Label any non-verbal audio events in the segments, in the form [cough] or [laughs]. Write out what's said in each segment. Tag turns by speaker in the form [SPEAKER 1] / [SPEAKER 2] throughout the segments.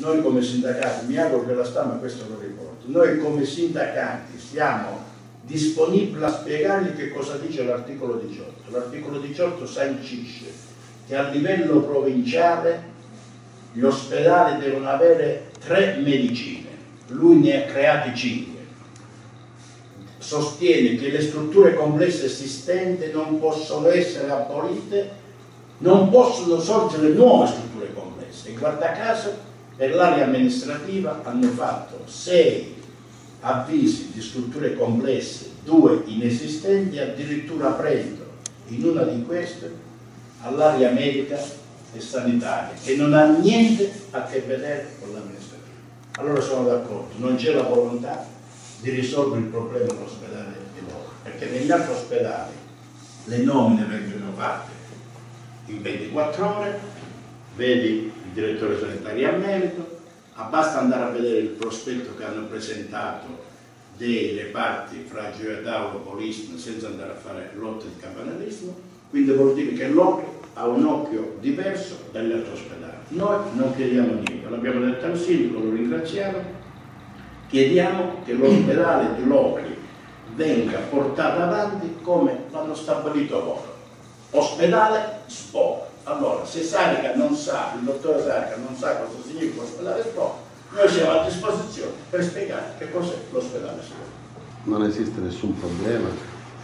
[SPEAKER 1] noi come sindacati, mi auguro che la stampa questo lo riporti, noi come sindacati siamo disponibili a spiegargli che cosa dice l'articolo 18. L'articolo 18 sancisce che a livello provinciale gli ospedali devono avere tre medicine, lui ne ha creati cinque. Sostiene che le strutture complesse esistenti non possono essere abolite, non possono sorgere nuove strutture complesse. E guarda caso, per l'area amministrativa hanno fatto sei avvisi di strutture complesse, due inesistenti, addirittura prendo in una di queste all'area medica e sanitaria, che non ha niente a che vedere con l'amministrazione. Allora sono d'accordo, non c'è la volontà di risolvere il problema dell'ospedale di loro, perché negli altri ospedali le nomine vengono fatte in 24 ore, vedi il direttore sanitario a merito, basta andare a vedere il prospetto che hanno presentato dei reparti fra Gioia Polismo senza andare a fare lotte di campanilismo, quindi vuol dire che l'occhio ha un occhio diverso dagli altri ospedali. Noi non chiediamo niente, l'abbiamo detto al sindaco, lo ringraziamo, chiediamo che l'ospedale di Locri venga portato avanti come l'hanno stabilito loro. Ospedale SPO. Allora, se Sarica non sa, il dottore Sarica non sa cosa significa ospedale SPO, noi siamo a disposizione per spiegare che cos'è l'ospedale SPO.
[SPEAKER 2] Non esiste nessun problema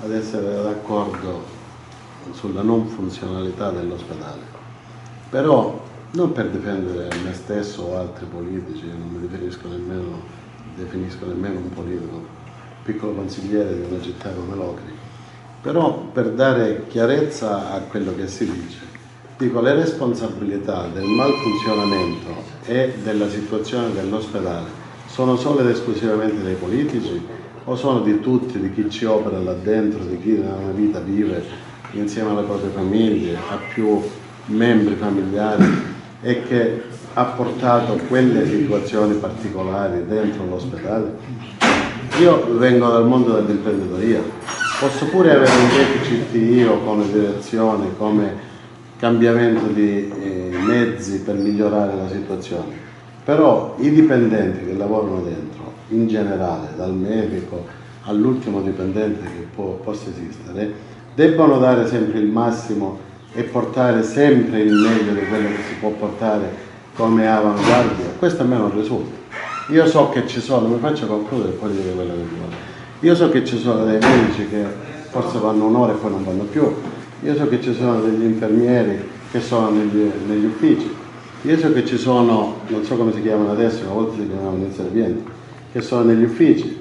[SPEAKER 2] ad essere d'accordo sulla non funzionalità dell'ospedale. Però non per difendere me stesso o altri politici, non mi riferisco nemmeno, definisco nemmeno un politico, piccolo consigliere di una città come Locri, però per dare chiarezza a quello che si dice. Dico, le responsabilità del malfunzionamento e della situazione dell'ospedale sono solo ed esclusivamente dei politici o sono di tutti, di chi ci opera là dentro, di chi nella vita vive insieme alle proprie famiglie, a più membri familiari e che ha portato quelle situazioni particolari dentro l'ospedale? Io vengo dal mondo dell'imprenditoria, posso pure avere un deficit io come direzione, come cambiamento di eh, mezzi per migliorare la situazione, però i dipendenti che lavorano dentro, in generale, dal medico all'ultimo dipendente che può, possa esistere, debbono dare sempre il massimo e portare sempre il meglio di quello che si può portare come avanguardia, questo a me non risulta. Io so che ci sono, mi faccio concludere e poi dire quello che dico. Io so che ci sono dei medici che forse vanno un'ora e poi non vanno più, io so che ci sono degli infermieri che sono negli, negli uffici, io so che ci sono, non so come si chiamano adesso, una volta si chiamavano inservienti, che sono negli uffici.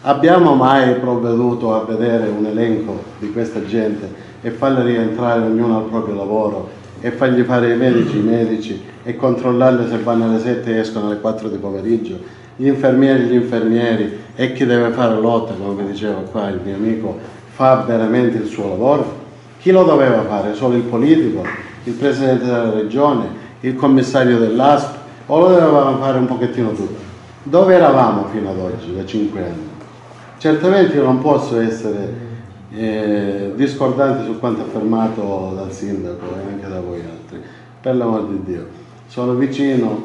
[SPEAKER 2] Abbiamo mai provveduto a vedere un elenco di questa gente e farli rientrare ognuno al proprio lavoro e fargli fare i medici i medici e controllarli se vanno alle 7 e escono alle 4 di pomeriggio, gli infermieri gli infermieri e chi deve fare lotta, come diceva qua il mio amico, fa veramente il suo lavoro? Chi lo doveva fare? Solo il politico, il presidente della regione, il commissario dell'ASP o lo dovevamo fare un pochettino tutti? Dove eravamo fino ad oggi, da cinque anni? Certamente io non posso essere eh, discordante su quanto affermato dal sindaco e anche da voi altri, per l'amor di Dio. Sono vicino,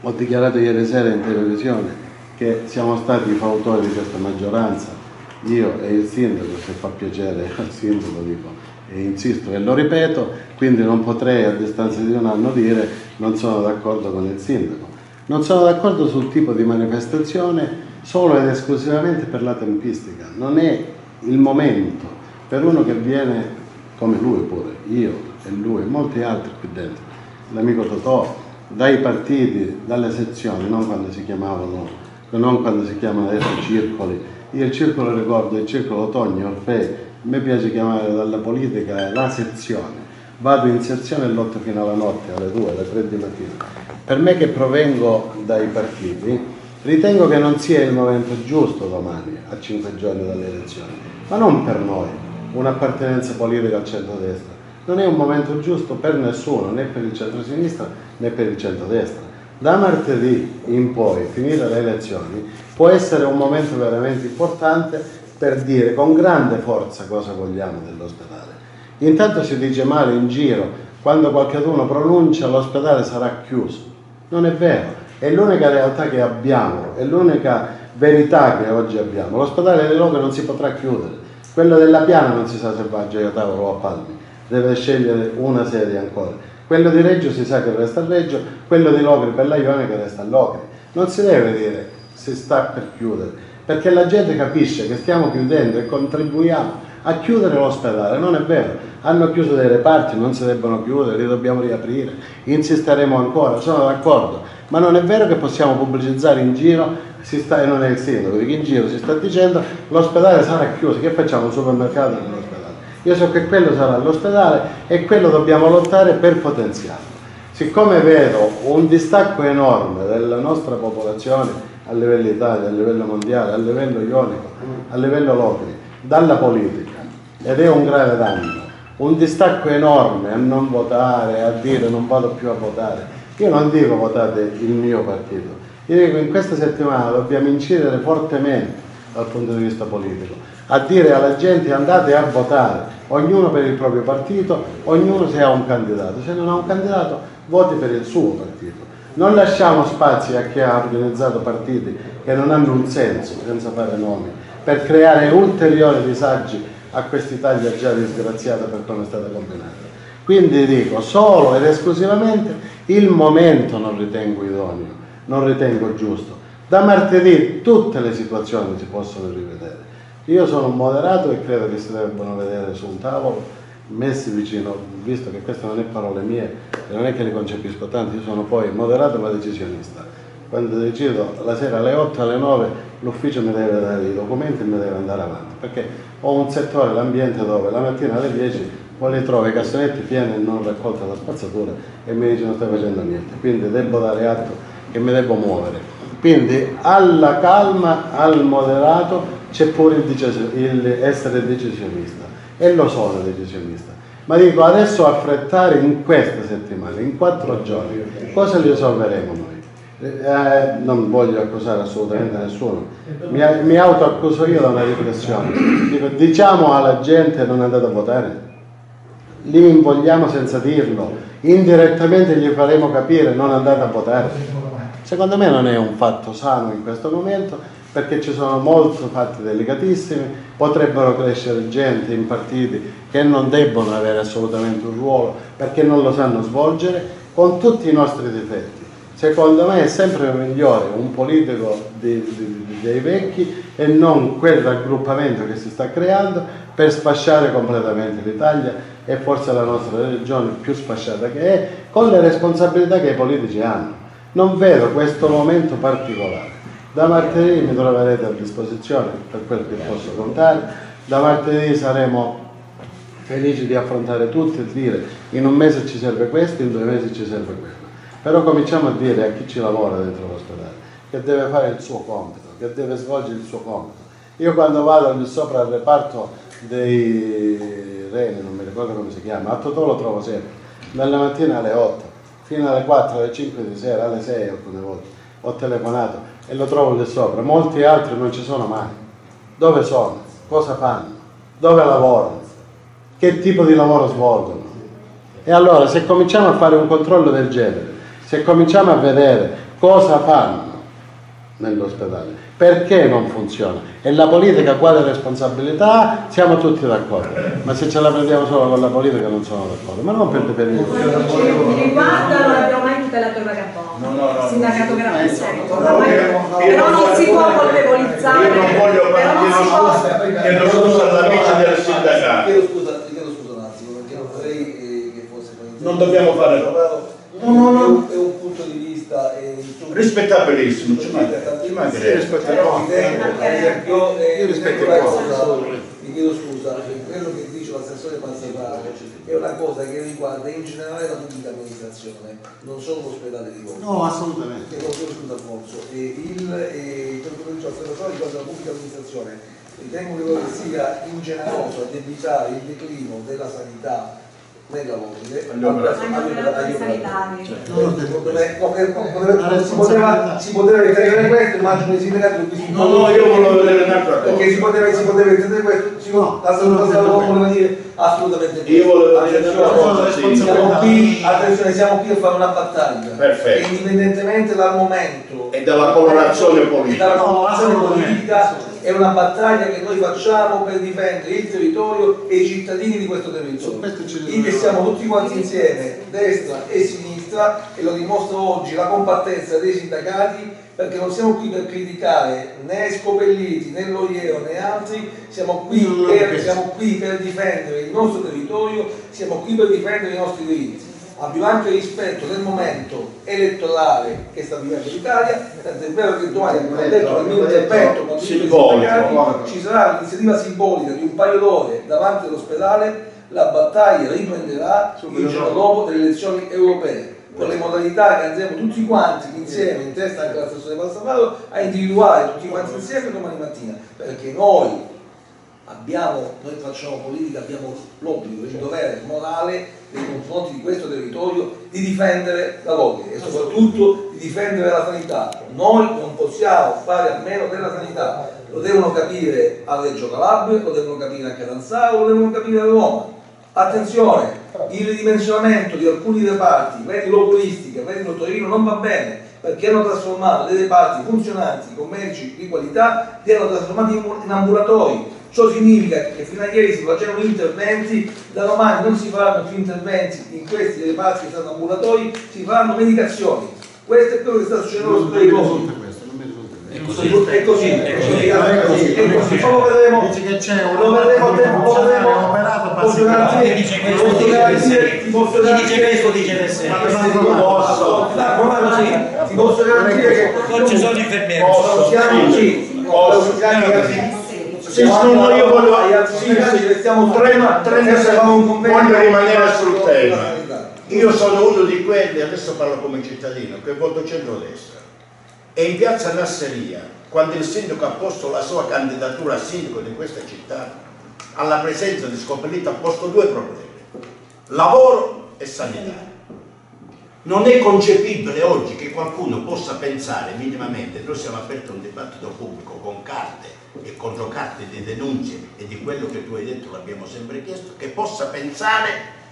[SPEAKER 2] ho dichiarato ieri sera in televisione che siamo stati fautori di questa maggioranza, io e il sindaco, se fa piacere [laughs] al sindaco dico, e insisto e lo ripeto, quindi non potrei a distanza di un anno dire non sono d'accordo con il sindaco non sono d'accordo sul tipo di manifestazione solo ed esclusivamente per la tempistica. Non è il momento per uno che viene come lui pure, io e lui e molti altri qui dentro, l'amico Totò, dai partiti, dalle sezioni, non quando si chiamavano, non quando si chiamano adesso circoli. Io il circolo ricordo, il circolo Togni, Orfei, a me piace chiamare dalla politica la sezione. Vado in sezione e lotto fino alla notte, alle 2, alle 3 di mattina per me che provengo dai partiti, ritengo che non sia il momento giusto domani, a cinque giorni dalle elezioni, ma non per noi, un'appartenenza politica al centro-destra. Non è un momento giusto per nessuno, né per il centro-sinistra né per il centro-destra. Da martedì in poi, finire le elezioni, può essere un momento veramente importante per dire con grande forza cosa vogliamo dell'ospedale. Intanto si dice male in giro, quando qualcuno pronuncia l'ospedale sarà chiuso Non è vero, è l'unica realtà che abbiamo, è l'unica verità che oggi abbiamo. L'ospedale delle Loghe non si potrà chiudere, quello della Piana non si sa se va a Gioia Tavolo o a Palmi, deve scegliere una serie ancora. Quello di Reggio si sa che resta a Reggio, quello di Logri per la Ione che resta a Logri. Non si deve dire si sta per chiudere, perché la gente capisce che stiamo chiudendo e contribuiamo a chiudere l'ospedale, non è vero, hanno chiuso dei reparti, non si debbono chiudere, li dobbiamo riaprire, insisteremo ancora, sono d'accordo, ma non è vero che possiamo pubblicizzare in giro, sta, e non è il sindaco, perché in giro si sta dicendo l'ospedale sarà chiuso, che facciamo un supermercato nell'ospedale? Io so che quello sarà l'ospedale e quello dobbiamo lottare per potenziarlo. Siccome vedo un distacco enorme della nostra popolazione a livello Italia, a livello mondiale, a livello ionico, a livello locale, dalla politica, ed è un grave danno, un distacco enorme a non votare, a dire non vado più a votare. Io non dico votate il mio partito, io dico in questa settimana dobbiamo incidere fortemente dal punto di vista politico, a dire alla gente andate a votare, ognuno per il proprio partito, ognuno se ha un candidato, se non ha un candidato voti per il suo partito. Non lasciamo spazi a chi ha organizzato partiti che non hanno un senso, senza fare nomi, per creare ulteriori disagi a quest'Italia già disgraziata per come è stata combinata. Quindi dico, solo ed esclusivamente il momento non ritengo idoneo, non ritengo giusto. Da martedì tutte le situazioni si possono rivedere. Io sono moderato e credo che si debbano vedere su un tavolo, messi vicino, visto che queste non è parole mie, non è che le concepisco tanto, io sono poi moderato ma decisionista. Quando decido la sera alle 8, alle 9, l'ufficio mi deve dare i documenti e mi deve andare avanti, perché ho un settore, l'ambiente, dove la mattina alle 10 poi trovo i cassonetti pieni e non raccolta la spazzatura e mi dice non stai facendo niente, quindi devo dare atto che mi devo muovere. Quindi alla calma, al moderato c'è pure il, il essere decisionista e lo sono decisionista. Ma dico adesso affrettare in questa settimana, in quattro giorni, cosa risolveremo noi? Eh, non voglio accusare assolutamente nessuno, mi, mi autoaccuso io da una riflessione. Dico, diciamo alla gente non andate a votare, li invogliamo senza dirlo, indirettamente gli faremo capire non andate a votare. Secondo me non è un fatto sano in questo momento perché ci sono molti fatti delicatissimi, potrebbero crescere gente in partiti che non debbono avere assolutamente un ruolo perché non lo sanno svolgere con tutti i nostri difetti secondo me è sempre migliore un politico di, di, dei vecchi e non quel raggruppamento che si sta creando per sfasciare completamente l'Italia e forse la nostra regione più sfasciata che è, con le responsabilità che i politici hanno. Non vedo questo momento particolare. Da martedì mi troverete a disposizione per quel che posso contare, da martedì saremo felici di affrontare tutti e dire in un mese ci serve questo, in due mesi ci serve quello. Però cominciamo a dire a chi ci lavora dentro l'ospedale che deve fare il suo compito, che deve svolgere il suo compito. Io quando vado sopra al reparto dei reni, non mi ricordo come si chiama, a Totò lo trovo sempre, dalla mattina alle 8, fino alle 4, alle 5 di sera, alle 6 alcune volte. Ho telefonato e lo trovo lì sopra. Molti altri non ci sono mai. Dove sono? Cosa fanno? Dove lavorano? Che tipo di lavoro svolgono? E allora se cominciamo a fare un controllo del genere, se cominciamo a vedere cosa fanno nell'ospedale, perché non funziona e la politica quale responsabilità siamo tutti d'accordo, ma se ce la prendiamo solo con la politica non sono d'accordo, ma non per definire.
[SPEAKER 3] Mi riguarda non il vagabondo, no, no, no, sindacato Grazie, però non si può colpevolizzare.
[SPEAKER 1] Io non voglio parlare, chiedo scusa all'amici del sindacato.
[SPEAKER 4] Chiedo scusa, chiedo scusa un attimo, perché non vorrei eh, che fosse...
[SPEAKER 1] Non dobbiamo fare...
[SPEAKER 4] No, no, no. È un punto di vista eh,
[SPEAKER 1] rispettabilissimo, ci mancherebbe.
[SPEAKER 4] Io, eh, io rispetto mi chiedo scusa, quello che dice l'assessore Panzervale è una cosa che riguarda in generale la pubblica amministrazione, non solo l'ospedale di Roma.
[SPEAKER 2] No, assolutamente.
[SPEAKER 4] Che non scusa Alfonso. E il, e, quello che dice l'assessore riguarda la pubblica amministrazione, ritengo che sia ingeneroso addebitare il declino della sanità
[SPEAKER 3] agli sanitari.
[SPEAKER 5] Si poteva ritenere questo immagino i sindacati
[SPEAKER 1] no no io volevo vedere un'altra cosa.
[SPEAKER 5] Perché si poteva, si poteva intendere questo no, la cosa voleva dire assolutamente
[SPEAKER 1] io volevo vedere un'altra cosa
[SPEAKER 5] siamo qui attenzione siamo qui a fare una battaglia.
[SPEAKER 1] Perfetto.
[SPEAKER 5] Indipendentemente dal momento
[SPEAKER 1] e dalla colorazione politica.
[SPEAKER 5] dalla colorazione politica è una battaglia che noi facciamo per difendere il territorio e i cittadini di questo territorio. Quindi siamo tutti quanti insieme, destra e sinistra, e lo dimostra oggi la compattezza dei sindacati, perché non siamo qui per criticare né Scopelliti, né Loiero, né altri, siamo qui, per, siamo qui per difendere il nostro territorio, siamo qui per difendere i nostri diritti abbiamo anche rispetto del momento elettorale che sta vivendo l'Italia, tanto è vero che domani abbiamo detto nel mio intervento con ci sarà l'iniziativa simbolica di un paio d'ore davanti all'ospedale, la battaglia riprenderà il giorno dopo delle elezioni europee. Con le modalità che andremo tutti quanti insieme, in testa anche l'assessore Balsamaro, a individuare tutti quanti insieme domani mattina, perché noi abbiamo, noi facciamo politica, abbiamo l'obbligo, il dovere morale nei confronti di questo territorio di difendere la loggia e soprattutto di difendere la sanità. Noi non possiamo fare a meno della sanità, lo devono capire a Reggio Calabria, lo devono capire a Catanzaro, lo devono capire a Roma. Attenzione, il ridimensionamento di alcuni reparti, vedi l'operistica, vedi Torino, non va bene perché hanno trasformato dei reparti funzionanti con medici di qualità, li hanno trasformati in ambulatori Ciò significa che fino a ieri si facevano interventi, da domani non si faranno più interventi in questi reparti che stanno ambulatori, si faranno medicazioni. Questo è quello che sta succedendo allo spray è così, è così, è così, è così, è così. Poi lo vedremo,
[SPEAKER 2] dice che c'è un
[SPEAKER 5] lo vedremo, lo vedremo, operato, posso garantire, dice questo, ti posso garantire, dice questo, dice ma questo ti posso, ti posso garantire che
[SPEAKER 6] non ci sono infermieri,
[SPEAKER 5] siamo qui, siamo
[SPEAKER 1] sì, no, io voglio, sì, sì, 30, 30 secondi, voglio rimanere sul tema. Io sono uno di quelli, adesso parlo come cittadino, che voto centro-destra. E in piazza Nasseria, quando il sindaco ha posto la sua candidatura a sindaco di questa città, alla presenza di Scopellito ha posto due problemi, lavoro e sanità. Non è concepibile oggi che qualcuno possa pensare minimamente, noi siamo aperti a un dibattito pubblico con carte e controcarte di denunce e di quello che tu hai detto l'abbiamo sempre chiesto, che possa pensare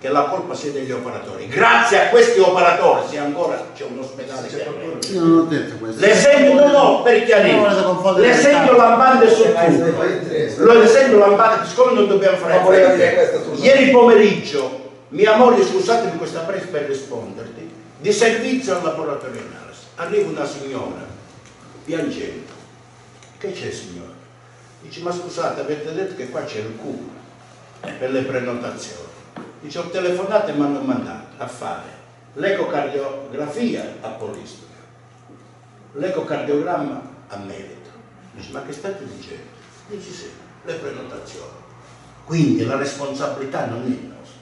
[SPEAKER 1] che la colpa sia degli operatori. Grazie a questi operatori, se ancora c'è un ospedale che
[SPEAKER 2] Io non ho detto questo.
[SPEAKER 1] L'esempio no, no, per chiarire. L'esempio lampante su tutto. L'esempio lampante, siccome non dobbiamo fare Ieri pomeriggio, mia moglie, scusatemi questa presa per risponderti, di servizio al laboratorio analisi. Arriva una signora, piangendo che c'è signore? Dice, ma scusate, avete detto che qua c'è il Q per le prenotazioni. Dice, ho telefonato e mi hanno mandato a fare l'ecocardiografia a Polistria, l'ecocardiogramma a Merito. Dice, ma che state dicendo? Dice sì, le prenotazioni. Quindi la responsabilità non è nostra.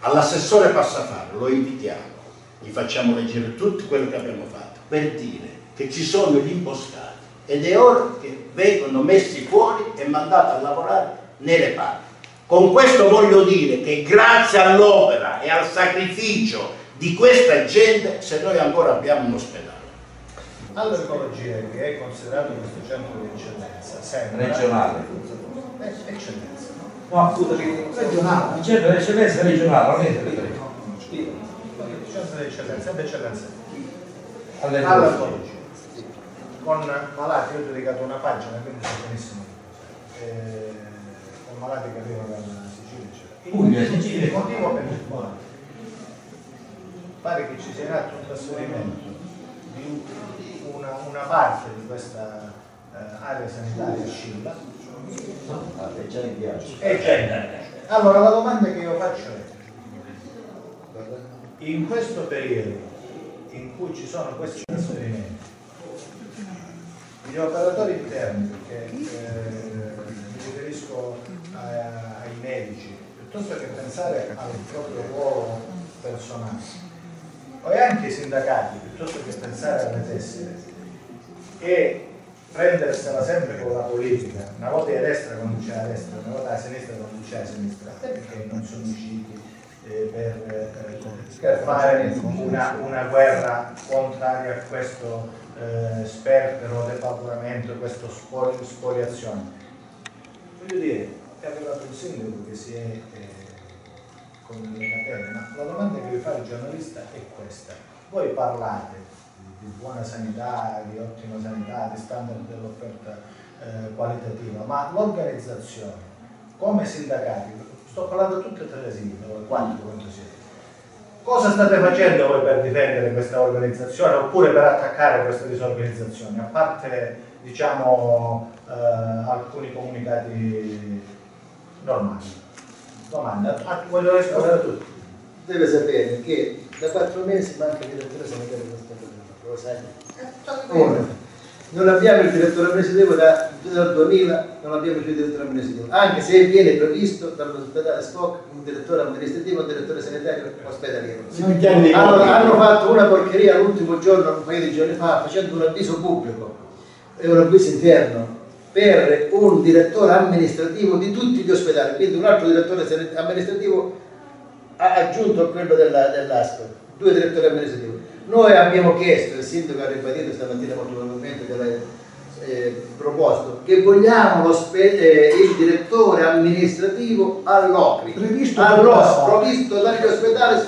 [SPEAKER 1] All'assessore Passafaro lo invitiamo, gli facciamo leggere tutto quello che abbiamo fatto, per dire che ci sono gli impostati ed è ora che vengono messi fuori e mandati a lavorare nelle parti. Con questo voglio dire che grazie all'opera e al sacrificio di questa gente, se noi ancora abbiamo un ospedale.
[SPEAKER 7] All'ecologia che è considerato questo centro di eccellenza, sempre
[SPEAKER 6] regionale.
[SPEAKER 7] Eh, eccellenza,
[SPEAKER 6] no? No, scusami, regionale. Il centro di eccellenza regionale, non è territoriale.
[SPEAKER 7] Il centro di eccellenza, è d'eccellenza.
[SPEAKER 6] All'ecologia
[SPEAKER 7] con malati, io ho dedicato una pagina, quindi so benissimo eh, con malati che arrivano dalla Sicilia, eccetera.
[SPEAKER 6] Puglia, Sicilia.
[SPEAKER 7] Il motivo per il quale pare che ci sia in atto un trasferimento di una, una parte di questa eh, area sanitaria a Scilla.
[SPEAKER 6] Ah, è già in viaggio.
[SPEAKER 7] È già in viaggio. Allora la domanda che io faccio è, in questo periodo in cui ci sono questi trasferimenti, gli operatori interni, che eh, mi riferisco a, ai medici, piuttosto che pensare al proprio ruolo personale, o anche i sindacati, piuttosto che pensare alle tessere, e prendersela sempre con la politica, una volta a destra c'è la destra, una volta a sinistra c'è la sinistra, perché non sono usciti eh, per, per, fare una, una, guerra contraria a questo eh, sperpero, depauperamento, questa spoliazione. Voglio dire, è arrivato il sindaco che si è eh, con le catene, ma la domanda che vi fa il giornalista è questa. Voi parlate di buona sanità, di ottima sanità, di standard dell'offerta eh, qualitativa, ma l'organizzazione come sindacati, sto parlando tutte e tre le sigle, quanto, quanto siete? Cosa state facendo voi per difendere questa organizzazione oppure per attaccare queste disorganizzazioni? A parte diciamo eh, alcuni comunicati normali. Domanda, ah, voglio rispondere a tutti.
[SPEAKER 4] Deve sapere che da quattro mesi manca il direttore sanitario dello Stato lo sai? Uno. Non abbiamo il direttore amministrativo da, dal 2000, non abbiamo più il direttore amministrativo, anche se viene previsto dall'ospedale SPOC un direttore amministrativo un direttore sanitario ospedaliero. Hanno, hanno fatto una porcheria l'ultimo giorno, un paio di giorni fa, facendo un avviso pubblico. E un avviso interno per un direttore amministrativo di tutti gli ospedali, quindi un altro direttore amministrativo aggiunto a quello dell'ASP, due direttori amministrativi. Noi abbiamo chiesto, il sindaco ha ribadito stamattina molto probabilmente che l'ha eh, proposto, che vogliamo eh, il direttore amministrativo all'OCRI, previsto, provvisto dagli ospedali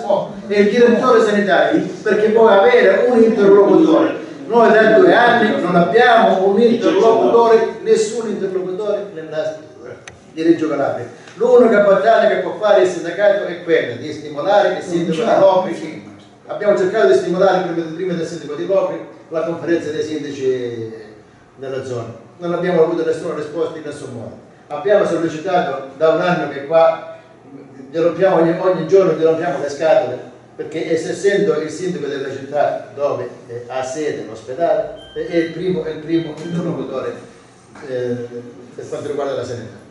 [SPEAKER 4] e il direttore sanitario, perché poi avere un interlocutore. Noi da due anni non abbiamo un interlocutore, nessun interlocutore nell'asta di Reggio Calabria. L'unica battaglia che può fare il sindacato è quella di stimolare il sindaco di Lopri. Abbiamo cercato di stimolare prima, del sindaco di Lopri la conferenza dei sindaci della zona. Non abbiamo avuto nessuna risposta in nessun modo. Abbiamo sollecitato da un anno che qua gli ogni, ogni giorno gli rompiamo le scatole perché essendo il sindaco della città dove eh, ha sede l'ospedale è il primo, è il primo interlocutore eh, per quanto riguarda la sanità.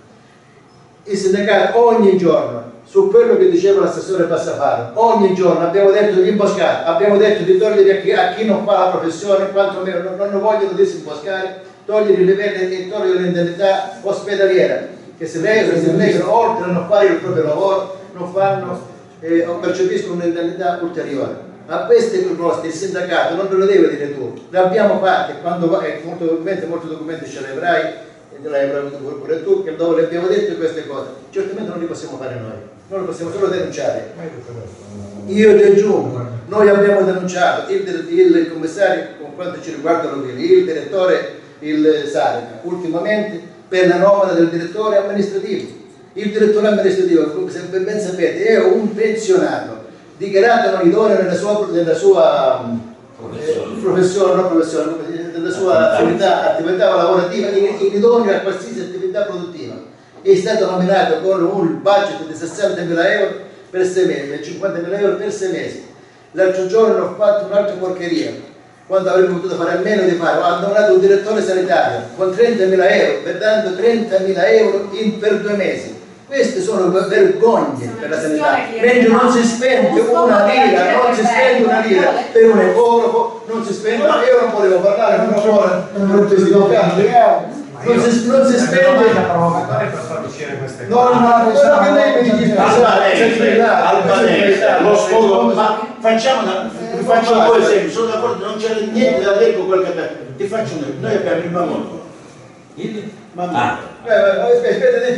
[SPEAKER 4] Il sindacato ogni giorno, su quello che diceva l'assessore Passafaro, ogni giorno abbiamo detto di imboscare, abbiamo detto di togliere a chi, a chi non fa la professione, quantomeno non, non vogliono disimboscare, togliere le livelli e togliere l'indennità ospedaliera, che se leggono, se leggono oltre a non fare il proprio lavoro, non fanno eh, percepiscono un'indennità ulteriore. A queste proposte il sindacato non te lo deve dire tu, le abbiamo fatte quando eh, molto molti documenti ce li avrai, e l'hai avuto pure tu, che dove le abbiamo detto queste cose. Certamente non li possiamo fare noi, noi le possiamo solo denunciare. Io ti aggiungo, noi abbiamo denunciato il, il commissario, con quanto ci riguarda il direttore, il Sarica, ultimamente per la nomina del direttore amministrativo il direttore amministrativo, come ben sapete, è un pensionato dichiarato non idoneo nella sua, nella sua eh, professione, non professione, sua attività, attività lavorativa, inidoneo a qualsiasi attività produttiva. È stato nominato con un budget di 60.000 euro per sei mesi, 50.000 euro per sei mesi. L'altro giorno ho fatto un'altra porcheria, quando avremmo potuto fare almeno di fare, ho nominato un direttore sanitario con 30.000 euro, per dando 30.000 euro in, per due mesi queste sono vergogne per la sanità, mentre non si spende una lira, non si spende una lira per un ecologo, non si spende, io non volevo parlare, non ora non ti sto non si, non si spende. no, no, quello che lei mi dice
[SPEAKER 1] Albanese, lo sfogo. ma facciamo una, faccio un po' esempio sono d'accordo, non c'è niente da dire con quel che ti faccio esempio, noi abbiamo il mammoto il mammoto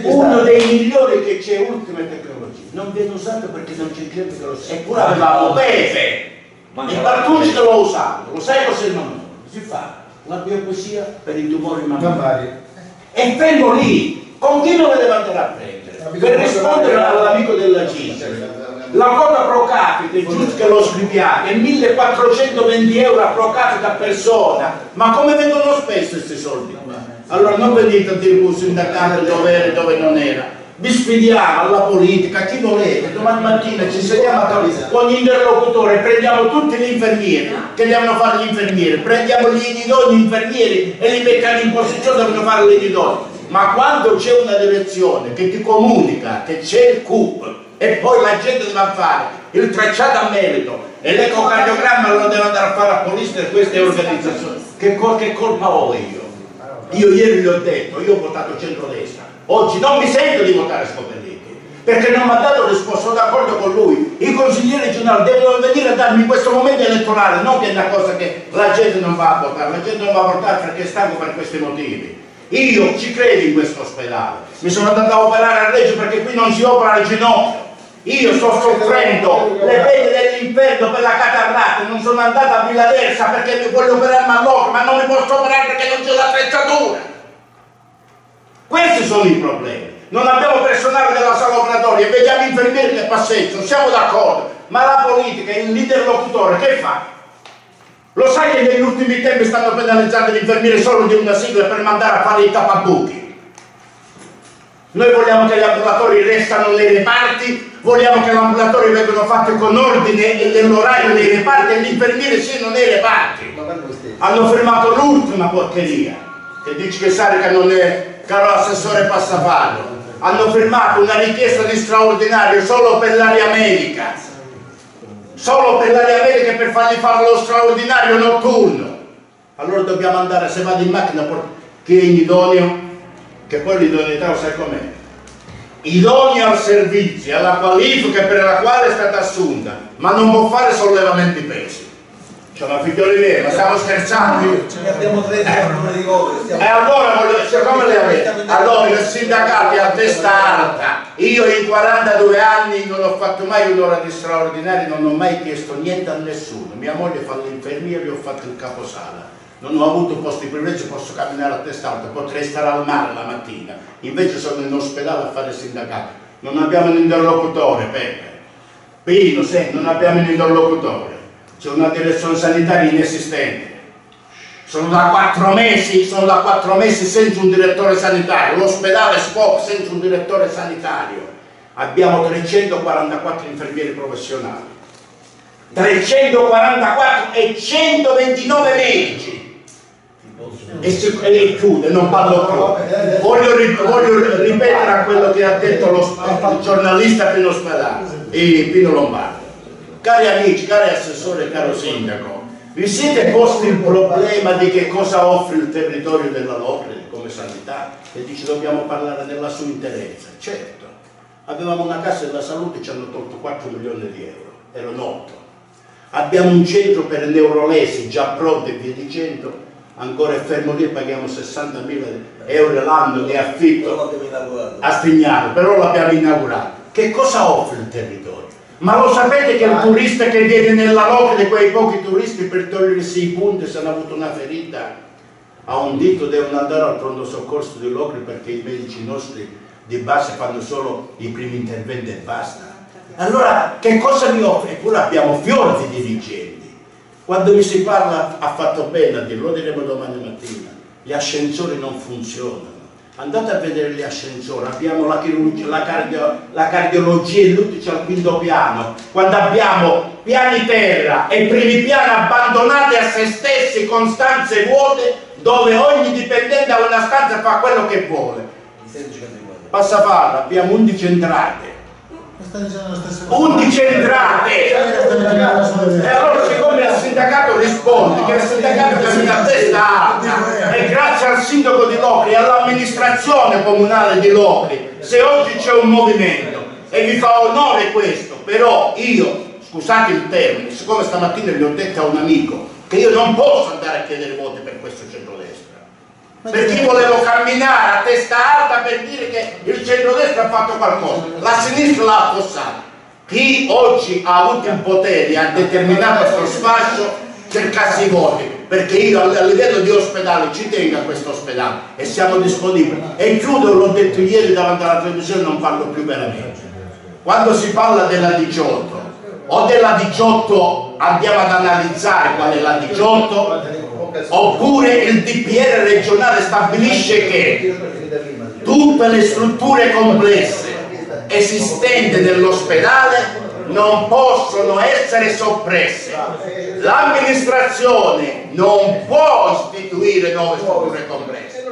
[SPEAKER 1] uno dei migliori che c'è ultime tecnologie non viene usato perché non c'è gente che lo sa. Eppure avevamo Pepe. Il Bartucci che lo usato. Lo sai cos'è il mammoto? si fa la biopoesia per i tumori mammari e fermo lì. Con chi deve andare a prendere? Per rispondere all'amico della CIS la quota pro capite, è giusto che lo scriviate, è 1420 euro pro capite a persona, ma come vengono spesi questi soldi Allora non venite a dire un sindacato dove era e dove non era. Vi sfidiamo alla politica, chi volete, domani mattina ci sediamo a con gli interlocutori, prendiamo tutti gli infermieri che devono fare gli infermieri, prendiamo gli idoni infermieri e li mettiamo in posizione dove fare gli idoni. Ma quando c'è una direzione che ti comunica che c'è il CUP e poi la gente deve fare il tracciato a merito e l'ecocardiogramma lo deve andare a fare a politica e queste organizzazioni, che, col che colpa ho io? Io ieri gli ho detto, io ho votato centrodestra, oggi non mi sento di votare Scopelliti, perché non mi ha dato risposta, sono d'accordo con lui. I consiglieri regionali devono venire a darmi questo momento elettorale, non che è una cosa che la gente non va a votare, la gente non va a votare perché è stanco per questi motivi. Io ci credo in questo ospedale, mi sono andato a operare a Reggio perché qui non si opera al ginocchio. Io sto soffrendo le pene dell'inferno per la catarrata, non sono andato a Villa Versa perché mi voglio operarmi all'occhio, ma non mi posso operare perché non c'è l'attrezzatura. Questi sono i problemi. Non abbiamo personale della sala operatoria, vediamo infermieri che passeggiano, siamo d'accordo, ma la politica, l'interlocutore, che fa? Lo sai che negli ultimi tempi stanno penalizzando gli infermieri solo di una sigla per mandare a fare i tappabuchi? Noi vogliamo che gli ambulatori restano nei reparti, vogliamo che gli ambulatori vengano fatti con ordine e nell'orario nei reparti e gli infermieri siano nei reparti. Hanno fermato l'ultima porcheria, che dice che Sarica non è caro assessore Passafarlo. Hanno firmato una richiesta di straordinario solo per l'area medica solo per l'area medica per fargli fare lo straordinario notturno. Allora dobbiamo andare, se vado in macchina, chi è idoneo, che poi l'idoneità lo sai com'è, idoneo al servizio, alla qualifica per la quale è stata assunta, ma non può fare sollevamenti pesi. Cioè, ma figlioli miei, ma stiamo scherzando?
[SPEAKER 4] Abbiamo tre giorni di cose.
[SPEAKER 1] E allora, voglio, come le avete? Allora, i sindacati a testa alta, io in 42 anni non ho fatto mai un'ora di straordinario, non ho mai chiesto niente a nessuno. Mia moglie fa l'infermiere, io ho fatto il caposala. Non ho avuto posti privilegi, posso camminare a testa alta, potrei stare al mare la mattina. Invece sono in ospedale a fare sindacato. Non abbiamo un interlocutore, Pepe. Pino, sì, non abbiamo un interlocutore c'è una direzione sanitaria inesistente. Sono da quattro mesi, sono da quattro mesi senza un direttore sanitario, l'ospedale Spock senza un direttore sanitario. Abbiamo 344 infermieri professionali, 344 e 129 medici. E, si, e chiude, non parlo più. Voglio, voglio ripetere a quello che ha detto lo, il giornalista Pino Spedale, Pino Lombardo Cari amici, cari assessori, caro sindaco, vi siete posti il problema di che cosa offre il territorio della Locre come sanità? E dice dobbiamo parlare nella sua interezza. Certo, avevamo una casa della salute e ci hanno tolto 4 milioni di euro, erano 8. Abbiamo un centro per neurolesi già pronto e via dicendo, ancora è fermo lì e paghiamo 60 mila euro l'anno di affitto a Stignano, però l'abbiamo inaugurato. Che cosa offre il territorio? Ma lo sapete che il turista che viene nella locale, quei pochi turisti per togliersi i punti se hanno avuto una ferita a un dito devono andare al pronto soccorso di Locri perché i medici nostri di base fanno solo i primi interventi e basta. Allora che cosa mi offre? Eppure abbiamo fiori di dirigenti. Quando mi si parla, ha fatto bene a dirlo, lo diremo domani mattina, gli ascensori non funzionano. Andate a vedere gli ascensori, abbiamo la, la, cardio, la cardiologia e l'utile al quinto piano, quando abbiamo piani terra e primi piani abbandonati a se stessi con stanze vuote dove ogni dipendente ha una stanza fa quello che vuole. Passa farlo, abbiamo 11 entrate 11 entrate e allora siccome il sindacato risponde che il sindacato cammina a testa alta e grazie al sindaco di Locri e all'amministrazione comunale di Locri se oggi c'è un movimento e vi fa onore questo però io scusate il termine siccome stamattina gli ho detto a un amico che io non posso andare a chiedere voti per questo centrodestra perché volevo camminare a testa alta per dire che il centrodestra ha fatto qualcosa, la sinistra l'ha affossato. Chi oggi ha avuto il potere e ha determinato questo sfascio cercasse i voti, perché io a livello di ospedale ci tengo a questo ospedale e siamo disponibili. E chiudo, l'ho detto ieri davanti alla televisione, non parlo più veramente. Quando si parla della 18 o della 18 andiamo ad analizzare qual è la 18 oppure il DPR regionale stabilisce che tutte le strutture complesse esistenti nell'ospedale non possono essere soppresse. L'amministrazione non può istituire nuove strutture complesse.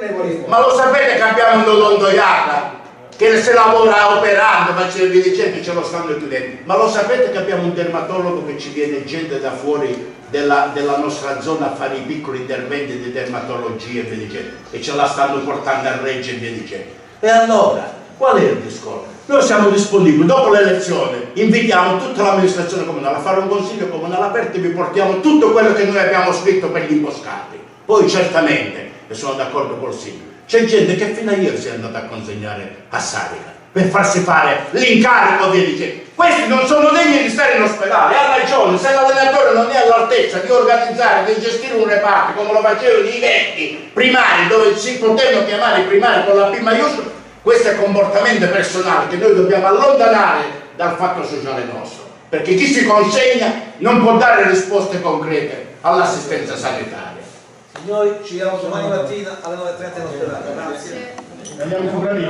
[SPEAKER 1] Ma lo sapete che abbiamo un odontoiatra che se lavora operando, facendo via dicendo, ce lo stanno chiudendo. Ma lo sapete che abbiamo un dermatologo che ci viene gente da fuori della, della, nostra zona a fare i piccoli interventi di dermatologia e via dicendo, e ce la stanno portando a Reggio e via dicendo. E allora, qual è il discorso? Noi siamo disponibili, dopo l'elezione invitiamo tutta l'amministrazione comunale a fare un consiglio comunale aperto e vi portiamo tutto quello che noi abbiamo scritto per gli imboscati. Poi certamente, e sono d'accordo col sindaco, c'è gente che fino a ieri si è andata a consegnare a Sarica per farsi fare l'incarico via dicendo. Questi non sono degni di stare in ospedale, ha ragione, se l'allenatore non è all'altezza di organizzare, di gestire un reparto come lo facevano i vecchi primari, dove si potevano chiamare i primari con la P maiuscola, questo è comportamento personale che noi dobbiamo allontanare dal fatto sociale nostro, perché chi si consegna non può dare risposte concrete all'assistenza sanitaria.
[SPEAKER 4] Signori, ci vediamo domani mattina alle 9.30 in ospedale. Grazie.
[SPEAKER 1] Andiamo fuori.